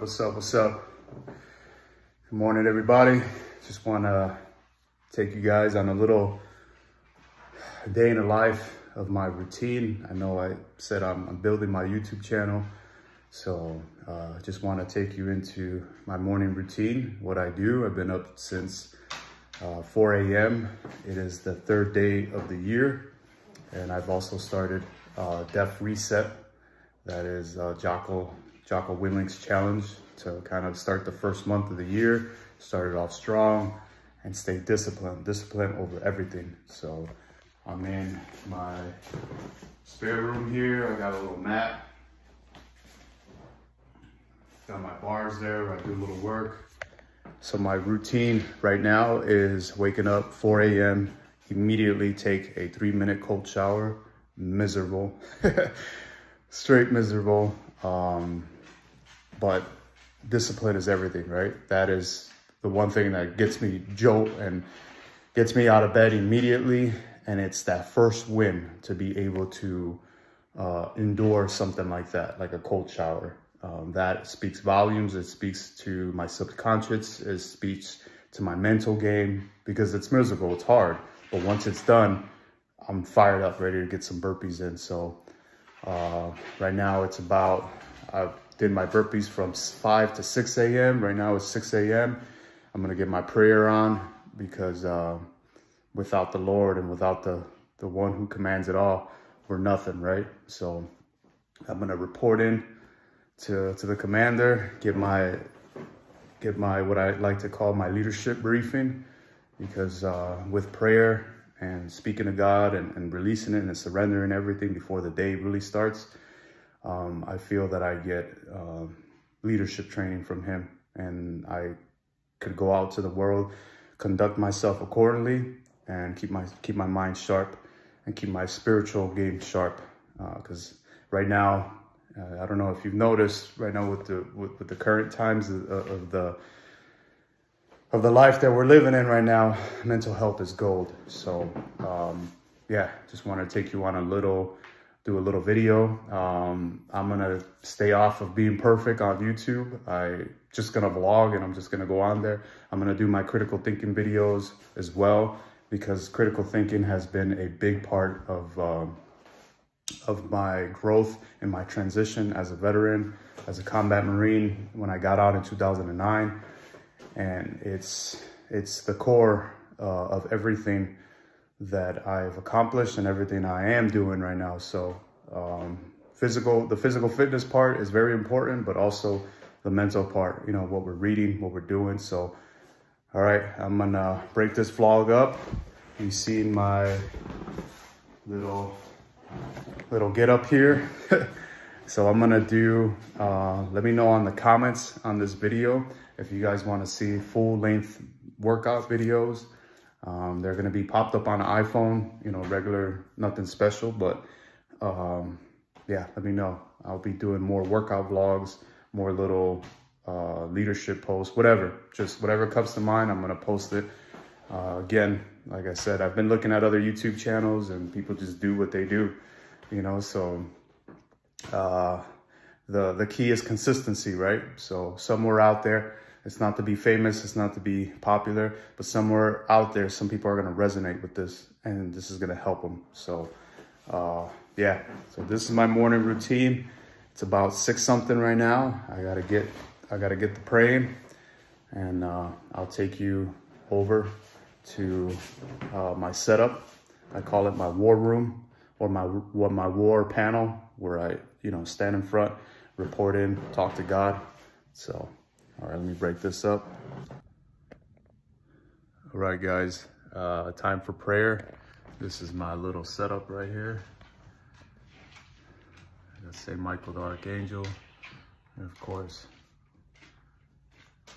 what's up, what's up? Good morning, everybody. Just want to take you guys on a little day in the life of my routine. I know I said I'm, I'm building my YouTube channel, so uh, just want to take you into my morning routine, what I do. I've been up since uh, 4 a.m. It is the third day of the year, and I've also started uh, Def Reset. That is uh, Jocko Jocko Willink's challenge to kind of start the first month of the year, started off strong and stay disciplined, discipline over everything. So I'm in my spare room here. I got a little mat. Got my bars there I do a little work. So my routine right now is waking up 4 a.m., immediately take a three minute cold shower, miserable, straight miserable. Um, but discipline is everything, right? That is the one thing that gets me jolt and gets me out of bed immediately. And it's that first win to be able to uh, endure something like that, like a cold shower. Um, that speaks volumes. It speaks to my subconscious. It speaks to my mental game because it's miserable. It's hard. But once it's done, I'm fired up, ready to get some burpees in. So uh, right now it's about, I did my burpees from 5 to 6 a.m. Right now it's 6 a.m. I'm going to get my prayer on because uh, without the Lord and without the, the one who commands it all, we're nothing, right? So I'm going to report in to, to the commander, get my, get my, what I like to call my leadership briefing because uh, with prayer and speaking to God and, and releasing it and surrendering everything before the day really starts, um, I feel that I get uh, leadership training from him and I could go out to the world, conduct myself accordingly and keep my, keep my mind sharp and keep my spiritual game sharp. Because uh, right now, uh, I don't know if you've noticed right now with the, with, with the current times of, of the, of the life that we're living in right now, mental health is gold. So, um, yeah, just want to take you on a little do a little video. Um, I'm gonna stay off of being perfect on YouTube. I just gonna vlog and I'm just gonna go on there. I'm gonna do my critical thinking videos as well because critical thinking has been a big part of um, of my growth and my transition as a veteran, as a combat Marine when I got out in 2009. And it's, it's the core uh, of everything that I've accomplished and everything I am doing right now. So um, physical, the physical fitness part is very important, but also the mental part, you know, what we're reading, what we're doing. So, all right, I'm gonna break this vlog up. You see my little, little get up here. so I'm gonna do, uh, let me know on the comments on this video if you guys wanna see full length workout videos um, they're going to be popped up on an iPhone, you know, regular, nothing special, but um, yeah, let me know. I'll be doing more workout vlogs, more little uh, leadership posts, whatever, just whatever comes to mind, I'm going to post it. Uh, again, like I said, I've been looking at other YouTube channels and people just do what they do, you know, so uh, the, the key is consistency, right? So somewhere out there, it's not to be famous. It's not to be popular, but somewhere out there, some people are going to resonate with this and this is going to help them. So, uh, yeah, so this is my morning routine. It's about six something right now. I got to get, I got to get the praying and, uh, I'll take you over to, uh, my setup. I call it my war room or my, what my war panel where I, you know, stand in front, report in, talk to God. So all right, let me break this up. All right, guys, uh, time for prayer. This is my little setup right here. Let's say Michael the Archangel, and of course,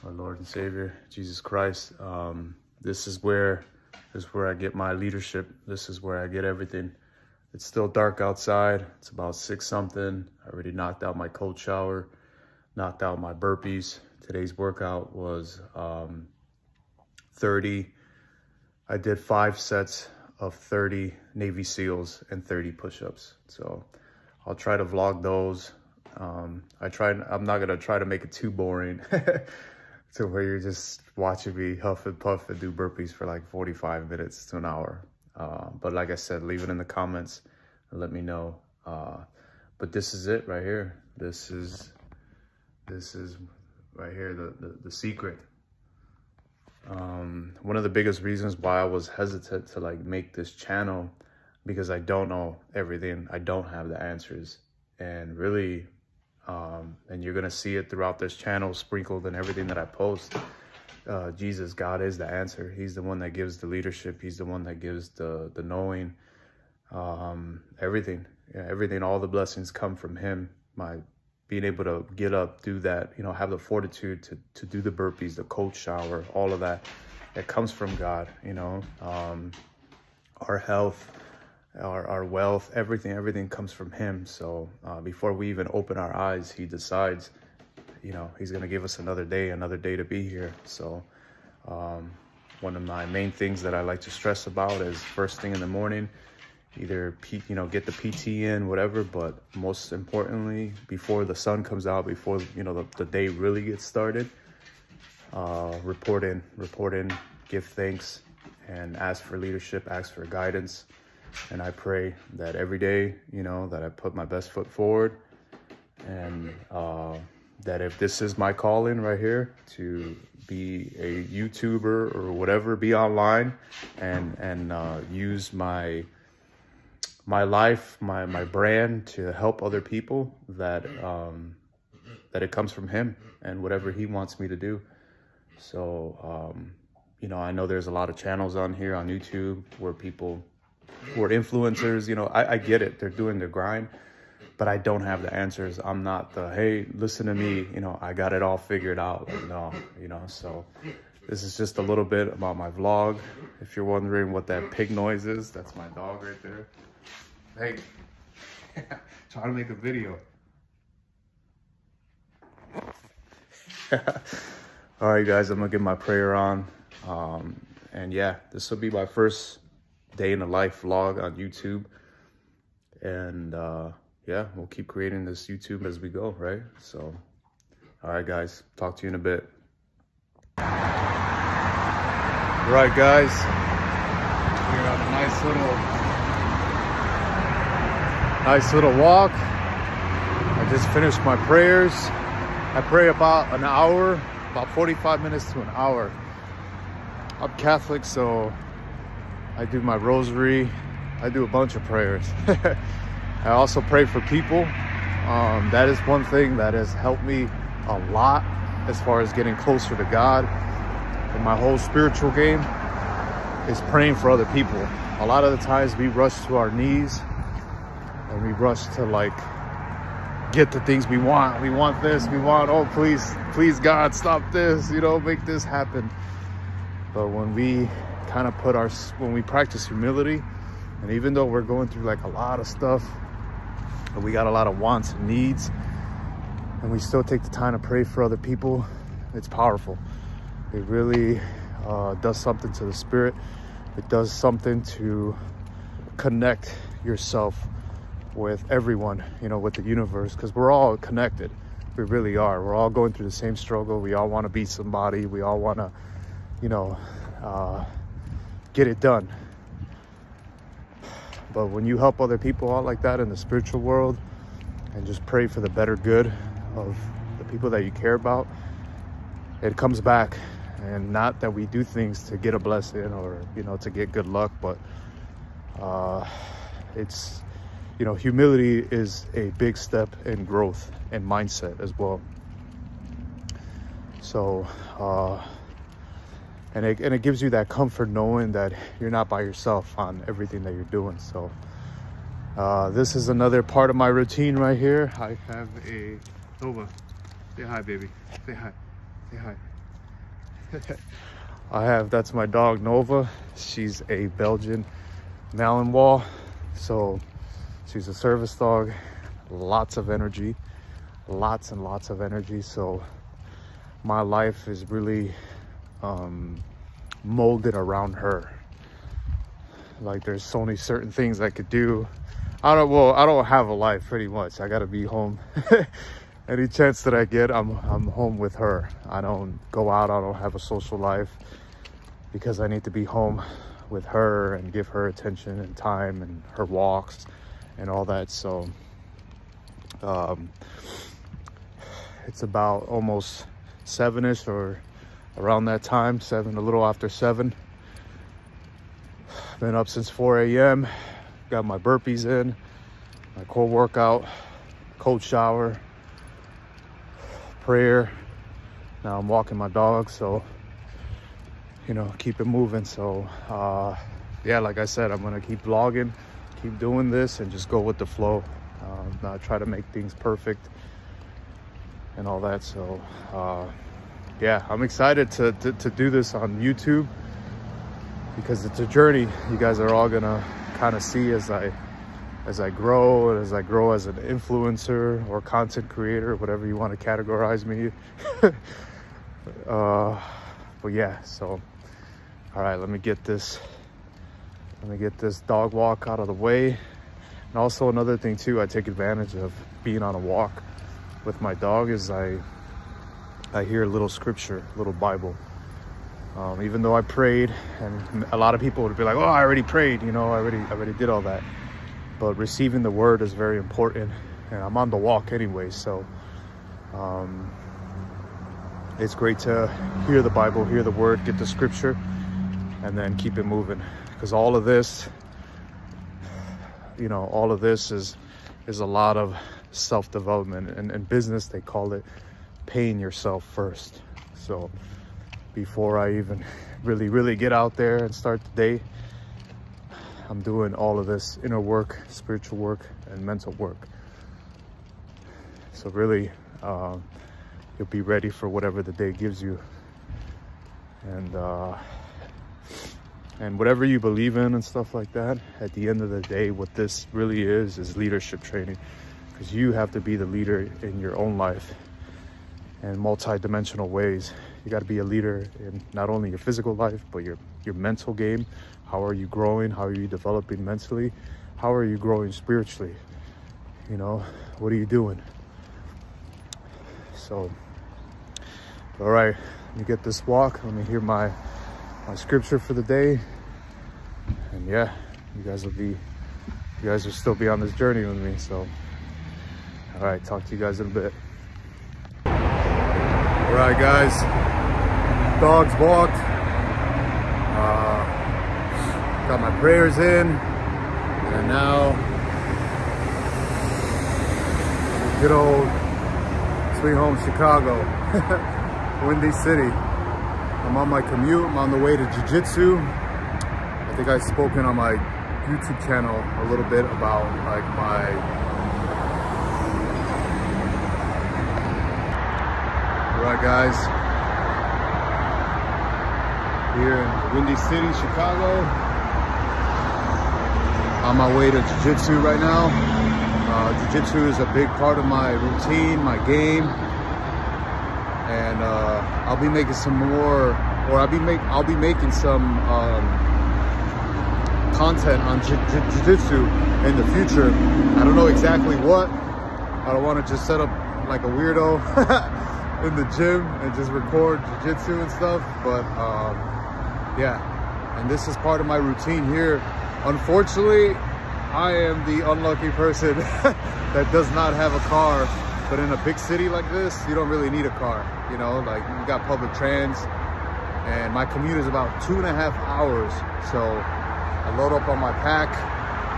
our Lord and Savior, Jesus Christ. Um, this is where, this is where I get my leadership. This is where I get everything. It's still dark outside. It's about six something. I already knocked out my cold shower, knocked out my burpees. Today's workout was um, 30. I did five sets of 30 Navy SEALs and 30 push-ups. So I'll try to vlog those Um, I tried, I'm not going to try to make it too boring to where you're just watching me huff and puff and do burpees for like 45 minutes to an hour. Uh, but like I said, leave it in the comments and let me know. Uh, but this is it right here. This is, this is right here, the, the, the secret. Um, one of the biggest reasons why I was hesitant to like make this channel because I don't know everything. I don't have the answers. And really, um, and you're going to see it throughout this channel sprinkled in everything that I post. Uh, Jesus, God is the answer. He's the one that gives the leadership. He's the one that gives the, the knowing, um, everything, yeah, everything, all the blessings come from him. My being able to get up, do that, you know, have the fortitude to, to do the burpees, the cold shower, all of that, it comes from God, you know, um, our health, our, our wealth, everything, everything comes from him. So uh, before we even open our eyes, he decides, you know, he's going to give us another day, another day to be here. So um, one of my main things that I like to stress about is first thing in the morning, either, P, you know, get the PT in, whatever. But most importantly, before the sun comes out, before, you know, the, the day really gets started, uh, report in, report in, give thanks and ask for leadership, ask for guidance. And I pray that every day, you know, that I put my best foot forward and uh, that if this is my calling right here to be a YouTuber or whatever, be online and, and uh, use my, my life, my, my brand to help other people that, um, that it comes from him and whatever he wants me to do. So, um, you know, I know there's a lot of channels on here on YouTube where people who are influencers, you know, I, I get it. They're doing the grind, but I don't have the answers. I'm not the, hey, listen to me, you know, I got it all figured out. Like, no, you know, so this is just a little bit about my vlog. If you're wondering what that pig noise is, that's my dog right there. Hey, trying to make a video. all right, guys, I'm gonna get my prayer on. Um, and yeah, this will be my first day in the life vlog on YouTube. And uh, yeah, we'll keep creating this YouTube as we go, right? So, all right, guys, talk to you in a bit. All right, guys, we're a nice little, nice little walk. I just finished my prayers. I pray about an hour, about 45 minutes to an hour. I'm Catholic, so I do my rosary. I do a bunch of prayers. I also pray for people. Um, that is one thing that has helped me a lot as far as getting closer to God. And my whole spiritual game is praying for other people. A lot of the times we rush to our knees and we rush to like get the things we want. We want this, we want, oh, please, please God, stop this, you know, make this happen. But when we kind of put our, when we practice humility, and even though we're going through like a lot of stuff, and we got a lot of wants and needs, and we still take the time to pray for other people, it's powerful. It really uh, does something to the spirit. It does something to connect yourself with everyone, you know, with the universe, because we're all connected. We really are. We're all going through the same struggle. We all want to be somebody. We all want to, you know, uh, get it done. But when you help other people out like that in the spiritual world and just pray for the better good of the people that you care about, it comes back. And not that we do things to get a blessing or, you know, to get good luck, but uh, it's, you know, humility is a big step in growth and mindset as well. So, uh, and it, and it gives you that comfort knowing that you're not by yourself on everything that you're doing. So uh, this is another part of my routine right here. I have a nova say hi baby. Say hi. Say hi. I have that's my dog nova. She's a belgian malinois. So she's a service dog lots of energy lots and lots of energy so my life is really um, molded around her. Like there's only certain things I could do. I don't, well, I don't have a life pretty much. I got to be home. Any chance that I get, I'm, I'm home with her. I don't go out. I don't have a social life because I need to be home with her and give her attention and time and her walks and all that. So, um, it's about almost seven-ish or around that time, seven, a little after seven. Been up since 4 a.m. Got my burpees in, my core workout, cold shower, prayer. Now I'm walking my dog, so, you know, keep it moving. So, uh, yeah, like I said, I'm gonna keep vlogging, keep doing this and just go with the flow. Uh, not try to make things perfect and all that. So, uh, yeah, I'm excited to, to, to do this on YouTube because it's a journey you guys are all gonna kind of see as I as I grow and as I grow as an influencer or content creator whatever you want to categorize me uh, but yeah so all right let me get this let me get this dog walk out of the way and also another thing too I take advantage of being on a walk with my dog is I I hear a little scripture a little Bible um, even though I prayed and a lot of people would be like, oh, I already prayed, you know, I already, I already did all that. But receiving the word is very important and I'm on the walk anyway. So um, it's great to hear the Bible, hear the word, get the scripture and then keep it moving. Because all of this, you know, all of this is, is a lot of self-development and in business, they call it paying yourself first. So before I even really, really get out there and start the day. I'm doing all of this inner work, spiritual work, and mental work. So really, uh, you'll be ready for whatever the day gives you. And, uh, and whatever you believe in and stuff like that, at the end of the day, what this really is, is leadership training. Because you have to be the leader in your own life in multi-dimensional ways. You got to be a leader in not only your physical life, but your, your mental game. How are you growing? How are you developing mentally? How are you growing spiritually? You know, what are you doing? So, all right, let me get this walk. Let me hear my, my scripture for the day. And yeah, you guys will be, you guys will still be on this journey with me. So, all right, talk to you guys in a bit. All right, guys, dogs walked. Uh, got my prayers in, and now good old sweet home Chicago, Windy City. I'm on my commute, I'm on the way to Jiu-Jitsu. I think I've spoken on my YouTube channel a little bit about like my All right, guys. Here in Windy City, Chicago. On my way to Jiu-Jitsu right now. Uh, Jiu-Jitsu is a big part of my routine, my game. And uh, I'll be making some more, or I'll be make, I'll be making some um, content on Jiu-Jitsu in the future. I don't know exactly what. I don't want to just set up like a weirdo in the gym and just record jiu-jitsu and stuff but um, yeah and this is part of my routine here unfortunately i am the unlucky person that does not have a car but in a big city like this you don't really need a car you know? Like you got public trans and my commute is about two and a half hours. So i load up on my pack.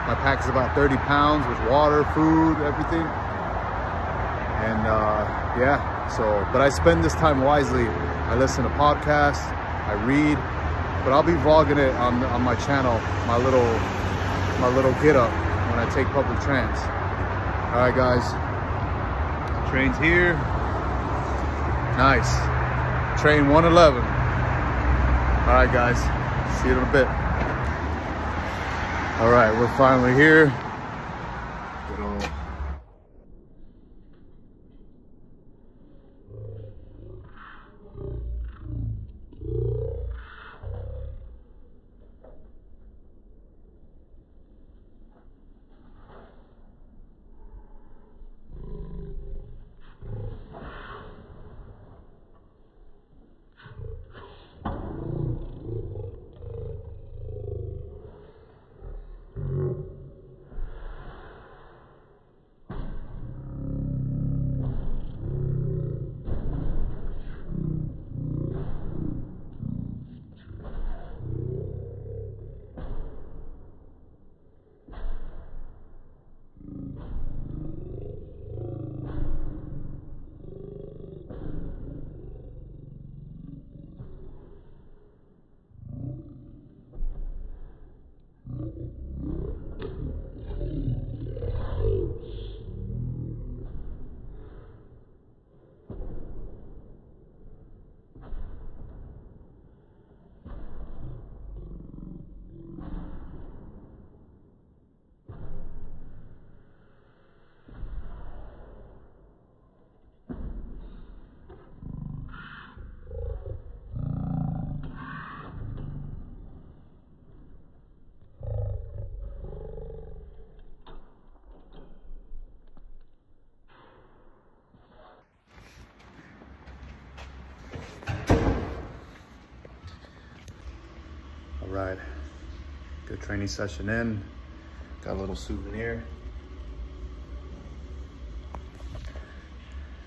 My pack is about 30 pounds with water food everything. And uh, yeah so, but I spend this time wisely. I listen to podcasts, I read, but I'll be vlogging it on, on my channel, my little, my little get up when I take public trans. All right, guys, train's here. Nice. Train 111. All right, guys, see you in a bit. All right, we're finally here. Right, good training session in. Got a little souvenir.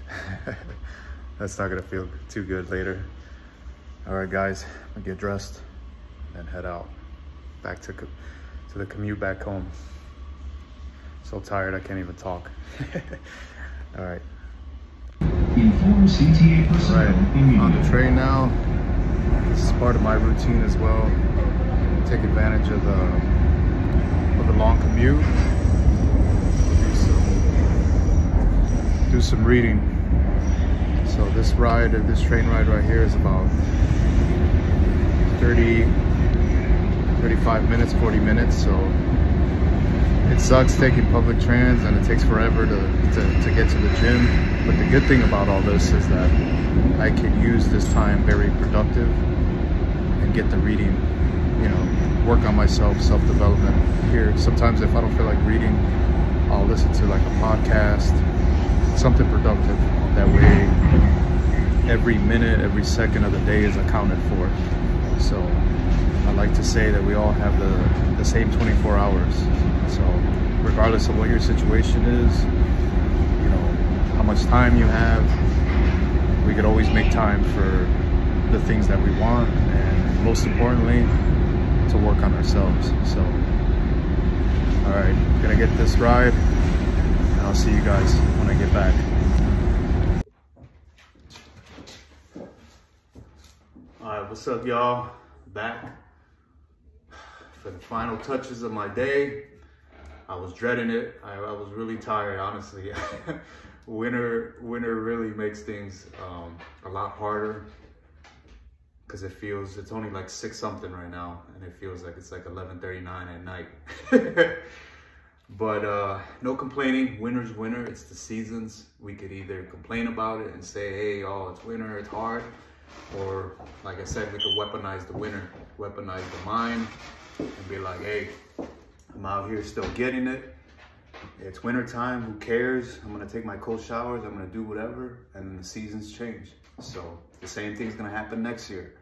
That's not gonna feel too good later. All right, guys, I'm gonna get dressed and head out back to, to the commute back home. So tired, I can't even talk. All right. Inform CTA personnel right. On the train now. This is part of my routine as well. Take advantage of the of the long commute. Do some, do some reading. So this ride, this train ride right here is about 30, 35 minutes, 40 minutes. So it sucks taking public trans and it takes forever to, to, to, get to the gym. But the good thing about all this is that I can use this time very productive and get the reading, you know, work on myself, self-development here. Sometimes if I don't feel like reading, I'll listen to like a podcast, something productive. That way every minute, every second of the day is accounted for. So I like to say that we all have the, the same 24 hours. So regardless of what your situation is, you know, how much time you have, we could always make time for the things that we want and most importantly, to work on ourselves. So, all right, gonna get this ride and I'll see you guys when I get back. All right, what's up y'all? Back for the final touches of my day. I was dreading it. I, I was really tired, honestly. winter, winter really makes things um, a lot harder because it feels it's only like six something right now, and it feels like it's like 11:39 at night. but uh, no complaining. Winter's winter. It's the seasons. We could either complain about it and say, "Hey, oh, it's winter. It's hard," or like I said, we could weaponize the winter, weaponize the mind, and be like, "Hey, I'm out here still getting it. It's winter time, who cares? I'm gonna take my cold showers, I'm gonna do whatever, and the seasons change. So the same thing's gonna happen next year.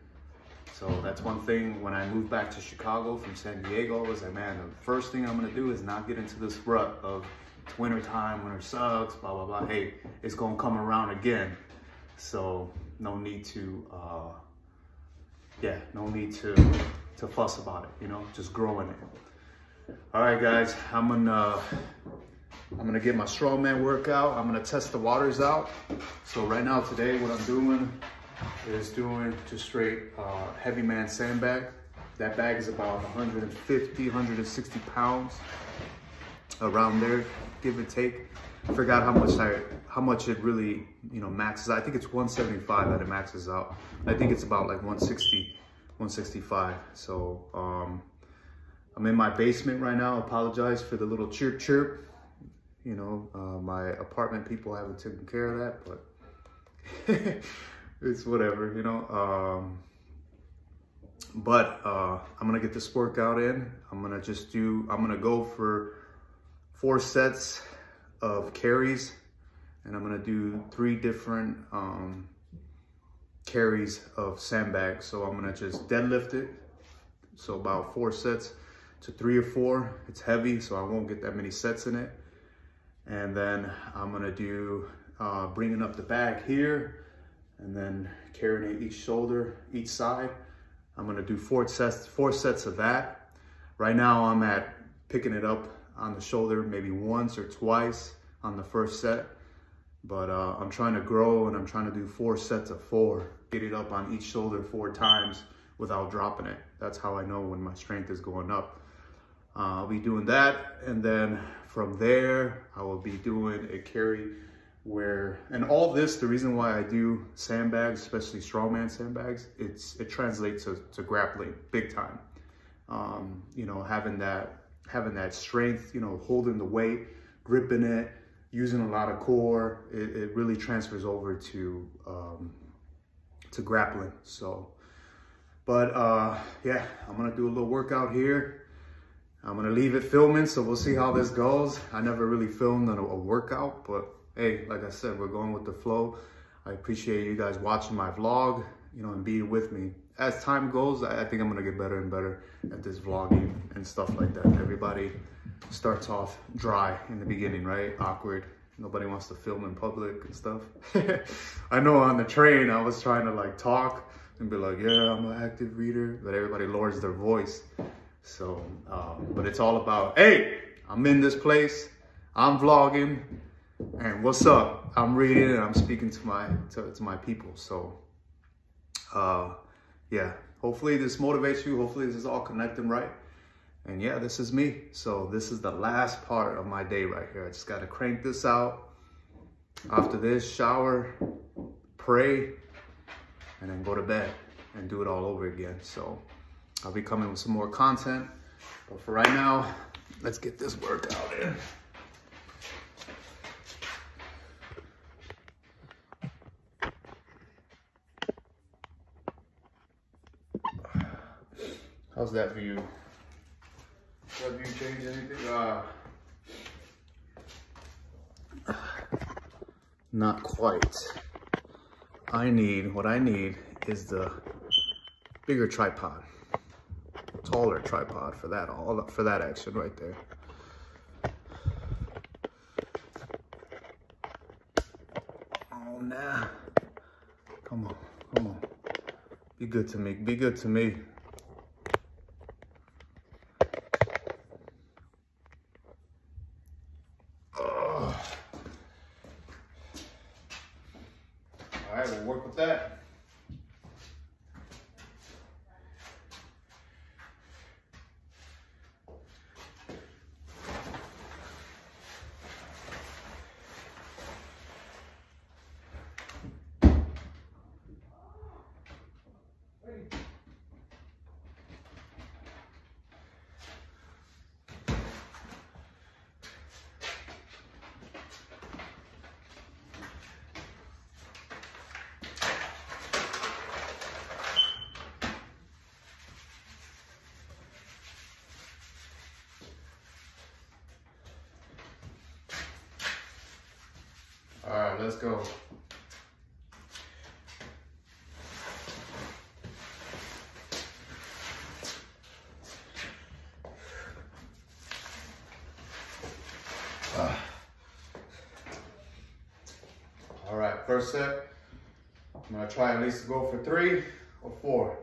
So that's one thing when I moved back to Chicago from San Diego, I was like, man, the first thing I'm gonna do is not get into this rut of it's winter time, winter sucks, blah, blah, blah. Hey, it's gonna come around again. So no need to, uh, yeah, no need to, to fuss about it, you know, just growing it. All right, guys, I'm gonna I'm gonna get my strongman workout. I'm gonna test the waters out. So right now, today, what I'm doing is doing just straight uh, heavy man sandbag. That bag is about 150, 160 pounds, around there, give or take. I forgot how much I, how much it really, you know, maxes. I think it's 175 that it maxes out. I think it's about like 160, 165. So, um, I'm in my basement right now. Apologize for the little chirp chirp. You know, uh, my apartment people haven't taken care of that, but it's whatever, you know. Um, but uh, I'm gonna get this workout in. I'm gonna just do, I'm gonna go for four sets of carries and I'm gonna do three different um, carries of sandbags. So I'm gonna just deadlift it. So about four sets to three or four. It's heavy, so I won't get that many sets in it. And then I'm gonna do uh, bringing up the bag here and then carrying it each shoulder, each side. I'm gonna do four sets, four sets of that. Right now I'm at picking it up on the shoulder maybe once or twice on the first set. But uh, I'm trying to grow and I'm trying to do four sets of four. Get it up on each shoulder four times without dropping it. That's how I know when my strength is going up. Uh, I'll be doing that. And then from there, I will be doing a carry where, and all this, the reason why I do sandbags, especially strongman sandbags, it's it translates to, to grappling big time. Um, you know, having that, having that strength, you know, holding the weight, gripping it, using a lot of core, it, it really transfers over to, um, to grappling. So, but uh, yeah, I'm gonna do a little workout here I'm gonna leave it filming, so we'll see how this goes. I never really filmed a, a workout, but hey, like I said, we're going with the flow. I appreciate you guys watching my vlog, you know, and being with me as time goes, I think I'm gonna get better and better at this vlogging and stuff like that. Everybody starts off dry in the beginning, right? Awkward. Nobody wants to film in public and stuff. I know on the train, I was trying to like talk and be like, yeah, I'm an active reader, but everybody lowers their voice. So, um, but it's all about, hey, I'm in this place, I'm vlogging, and what's up? I'm reading and I'm speaking to my to, to my people. So, uh, yeah, hopefully this motivates you. Hopefully this is all connecting right. And yeah, this is me. So this is the last part of my day right here. I just got to crank this out. After this, shower, pray, and then go to bed and do it all over again. So I'll be coming with some more content. But for right now, let's get this workout in. How's that for you? Have you changed anything? Uh, not quite. I need, what I need is the bigger tripod. Taller tripod for that, all for that action right there. Oh, nah. Come on, come on. Be good to me, be good to me. Let's go. Uh. All right, first set. I'm gonna try at least to go for three or four.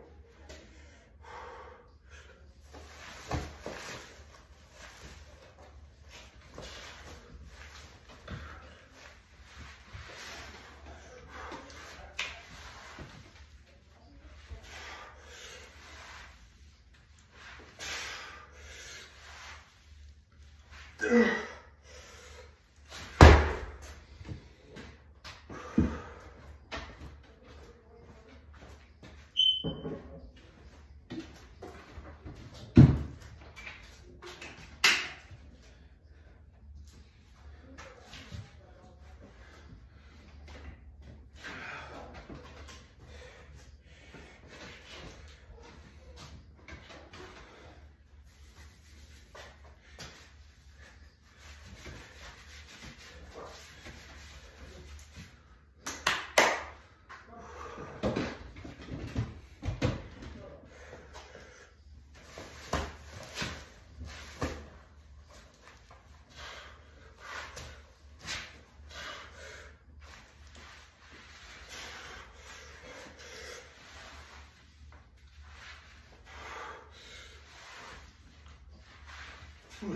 All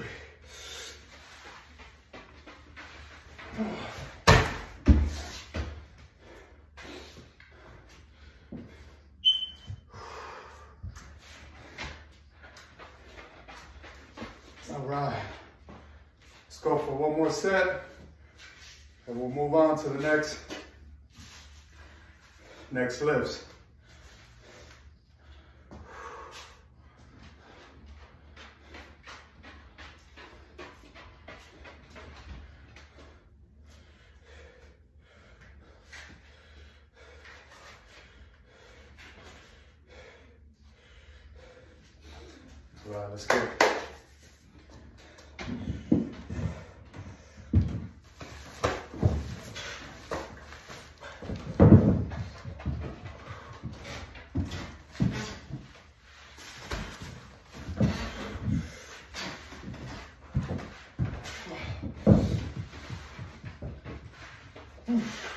right, let's go for one more set and we'll move on to the next, next lifts. Mm.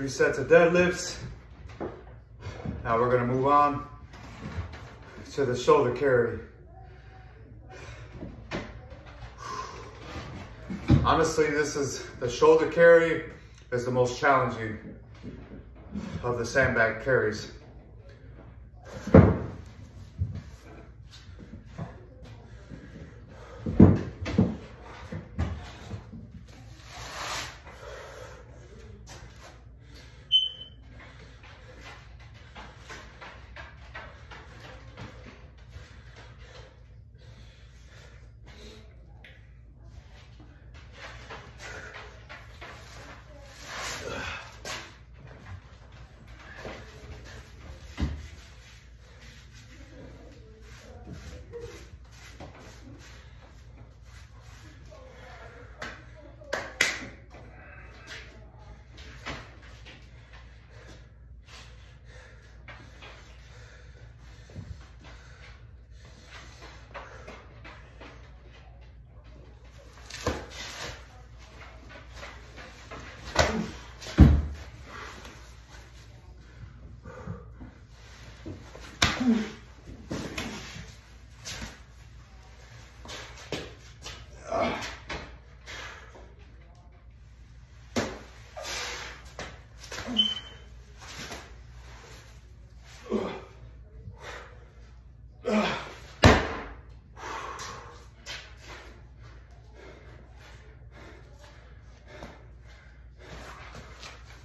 Three sets of deadlifts. Now we're gonna move on to the shoulder carry. Honestly, this is, the shoulder carry is the most challenging of the sandbag carries.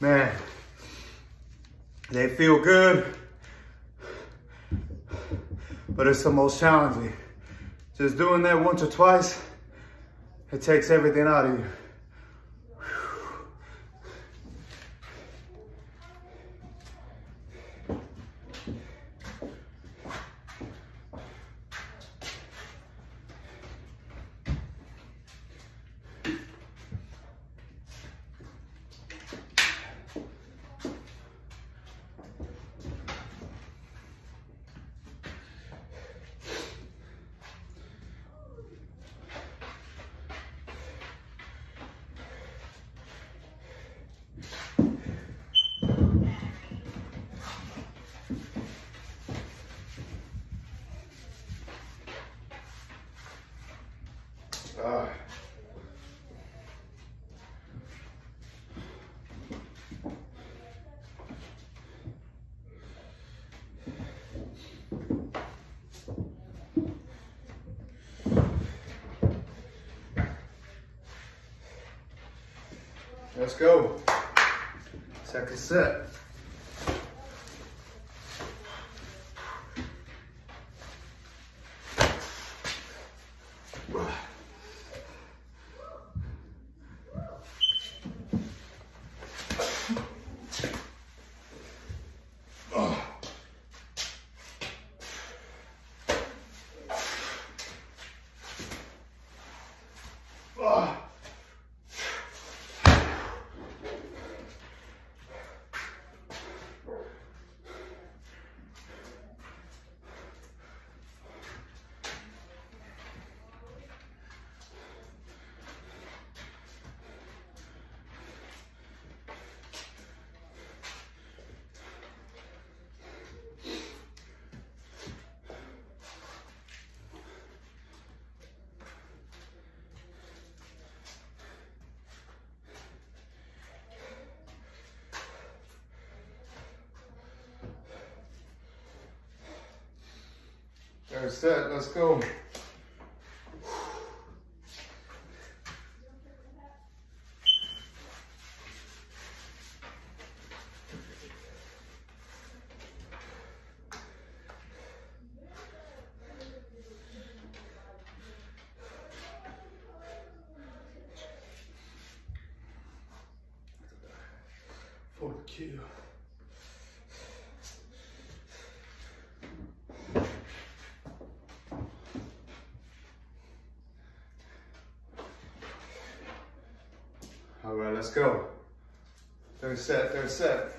Man, they feel good, but it's the most challenging. Just doing that once or twice, it takes everything out of you. Let's go. Second set. Third set, let's go. Fourth cue. All right, let's go. Third set, third set.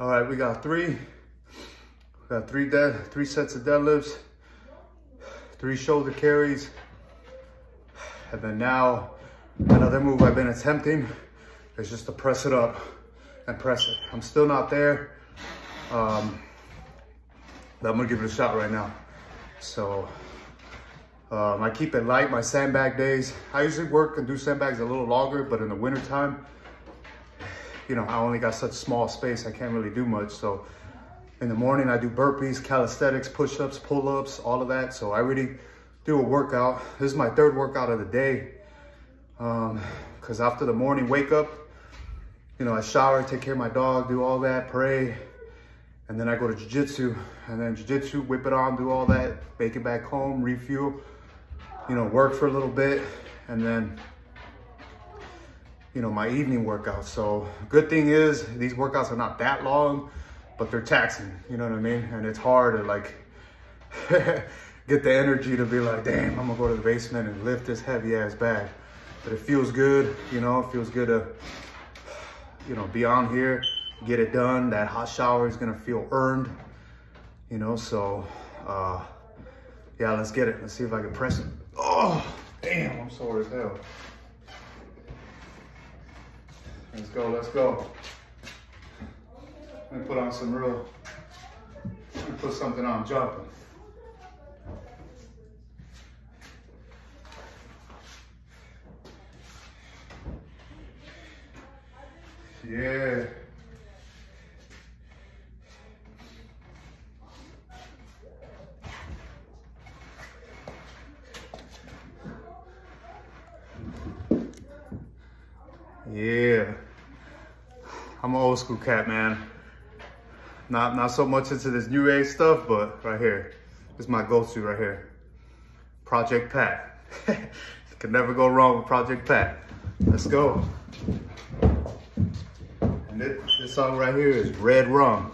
All right, we got three. We got three dead, three sets of deadlifts, three shoulder carries, and then now another move I've been attempting is just to press it up and press it. I'm still not there, um, but I'm gonna give it a shot right now. So um, I keep it light, my sandbag days. I usually work and do sandbags a little longer, but in the wintertime, you know, I only got such small space, I can't really do much. So in the morning, I do burpees, calisthenics, push-ups, pull-ups, all of that. So I really do a workout. This is my third workout of the day. Um, Cause after the morning wake up, you know, I shower, take care of my dog, do all that, pray, and then I go to jujitsu, and then jujitsu, whip it on, do all that, make it back home, refuel, you know, work for a little bit, and then, you know, my evening workout. So good thing is these workouts are not that long, but they're taxing, you know what I mean? And it's hard to like get the energy to be like, damn, I'm gonna go to the basement and lift this heavy ass bag. But it feels good, you know, it feels good to, you know, be on here, get it done. That hot shower is gonna feel earned, you know, so, uh, yeah, let's get it. Let's see if I can press it. Oh, damn, I'm sore as hell. Let's go, let's go. Let me put on some real, let me put something on jumping. Yeah. Yeah. I'm an old school cat, man. Not not so much into this new age stuff, but right here. This is my go-to right here. Project Pat. Can never go wrong with Project Pat. Let's go. And this, this song right here is Red Rum.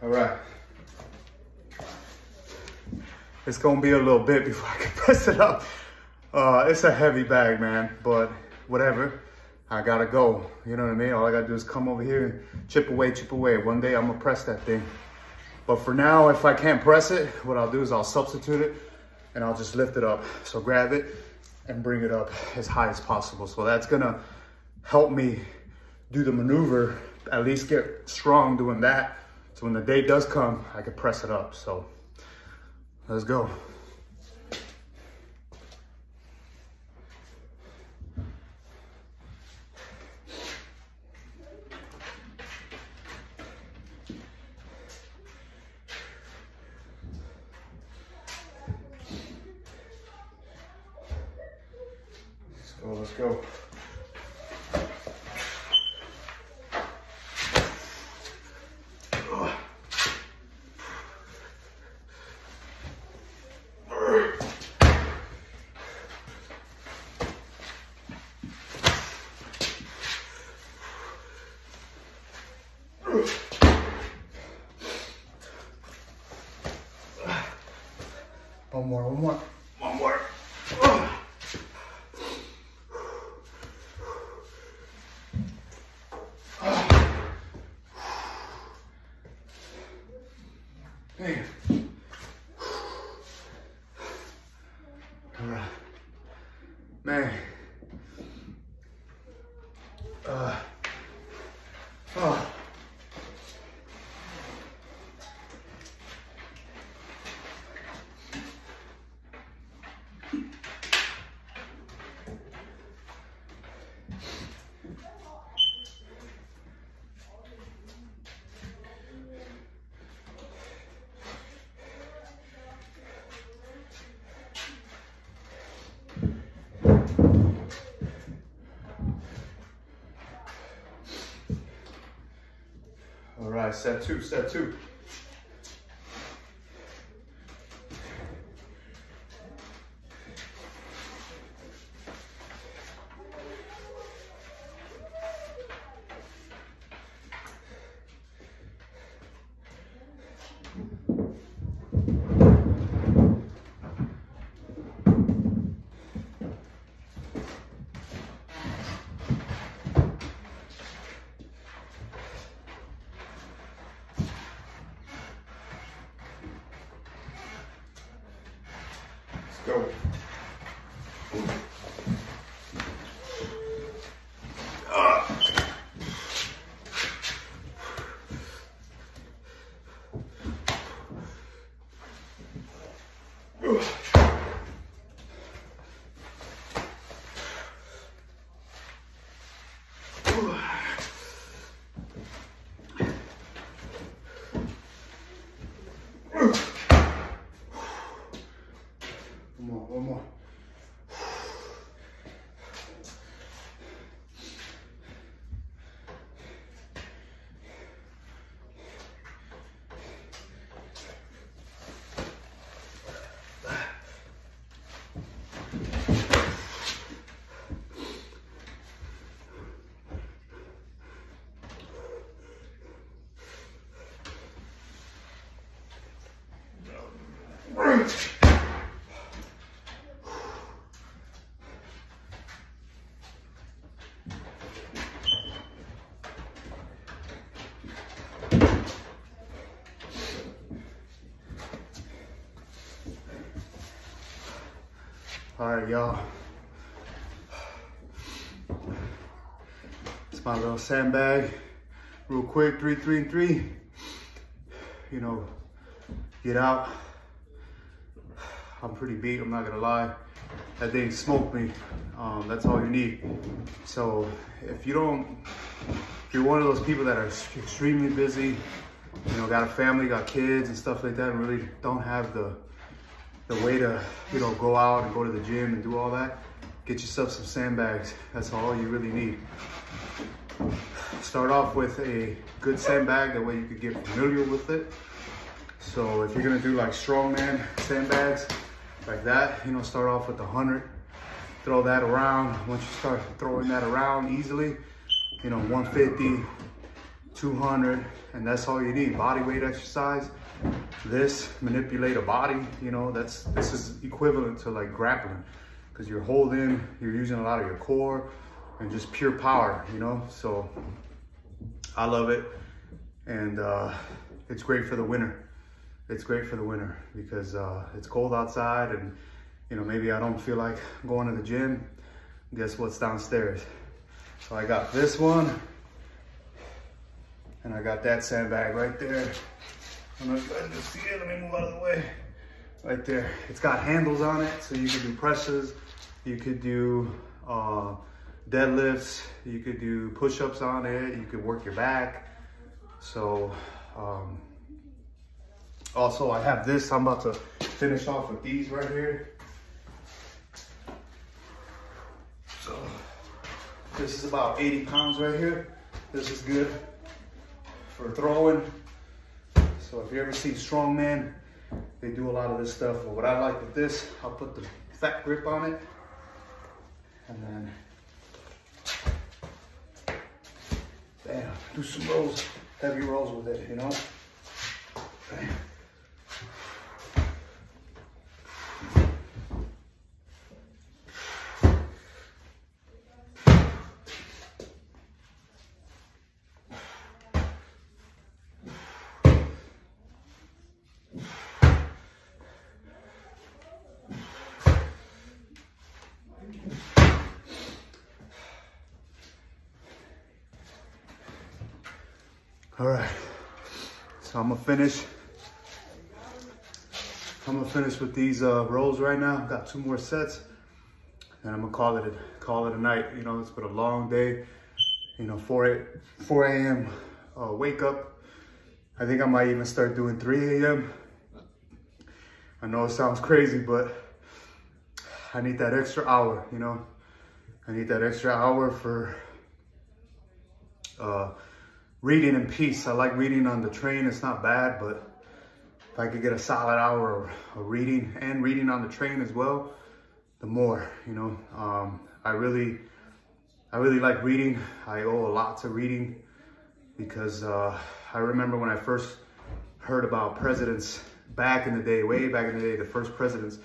All right. It's gonna be a little bit before I can press it up. Uh, it's a heavy bag, man, but whatever. I gotta go, you know what I mean? All I gotta do is come over here chip away, chip away. One day I'm gonna press that thing. But for now, if I can't press it, what I'll do is I'll substitute it and I'll just lift it up. So grab it and bring it up as high as possible. So that's gonna help me do the maneuver, at least get strong doing that. So when the day does come, I can press it up. So let's go. So let's go. One more, one more, one more. Man. All right. Man. Uh. Oh. Right, set two, set two. Go. All right, y'all. It's my little sandbag. Real quick, three, three, and three. You know, get out. I'm pretty beat, I'm not gonna lie. That thing smoked me. Um, that's all you need. So if you don't, if you're one of those people that are extremely busy, you know, got a family, got kids and stuff like that, and really don't have the the way to, you know, go out and go to the gym and do all that, get yourself some sandbags. That's all you really need. Start off with a good sandbag, that way you could get familiar with it. So if you're gonna do like strongman sandbags, like that, you know, start off with the 100, throw that around. Once you start throwing that around easily, you know, 150, 200, and that's all you need. Body weight exercise, this, manipulate a body, you know, that's this is equivalent to like grappling because you're holding, you're using a lot of your core and just pure power, you know? So I love it. And uh, it's great for the winter. It's great for the winter because uh, it's cold outside and, you know, maybe I don't feel like going to the gym. Guess what's downstairs? So I got this one and I got that sandbag right there. I don't know if you can see it. Let me move out of the way. Right there. It's got handles on it, so you can do presses. You could do uh, deadlifts. You could do push-ups on it. You could work your back. So, um, also I have this. I'm about to finish off with these right here. So, this is about 80 pounds right here. This is good for throwing. So if you ever see strongman, they do a lot of this stuff. But what I like with this, I'll put the fat grip on it. And then, bam, do some rolls, heavy rolls with it, you know? Bam. I'm gonna finish. I'm gonna finish with these uh, rolls right now. Got two more sets, and I'm gonna call it a, call it a night. You know, it's been a long day. You know, 4 4 a.m. Uh, wake up. I think I might even start doing 3 a.m. I know it sounds crazy, but I need that extra hour. You know, I need that extra hour for. Uh, reading in peace. I like reading on the train. It's not bad, but if I could get a solid hour of, reading and reading on the train as well, the more, you know. Um, I really, I really like reading. I owe a lot to reading because uh, I remember when I first heard about presidents back in the day, way back in the day, the first presidents,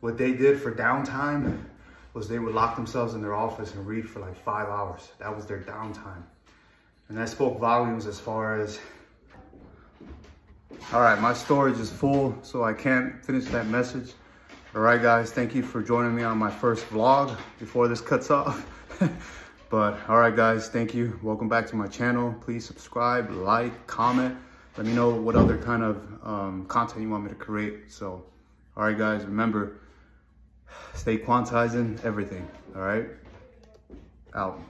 what they did for downtime was they would lock themselves in their office and read for like five hours. That was their downtime. And that spoke volumes as far as, all right, my storage is full, so I can't finish that message. All right, guys, thank you for joining me on my first vlog before this cuts off. but all right, guys, thank you. Welcome back to my channel. Please subscribe, like, comment. Let me know what other kind of um, content you want me to create. So, all right, guys, remember, stay quantizing everything, all right? Out.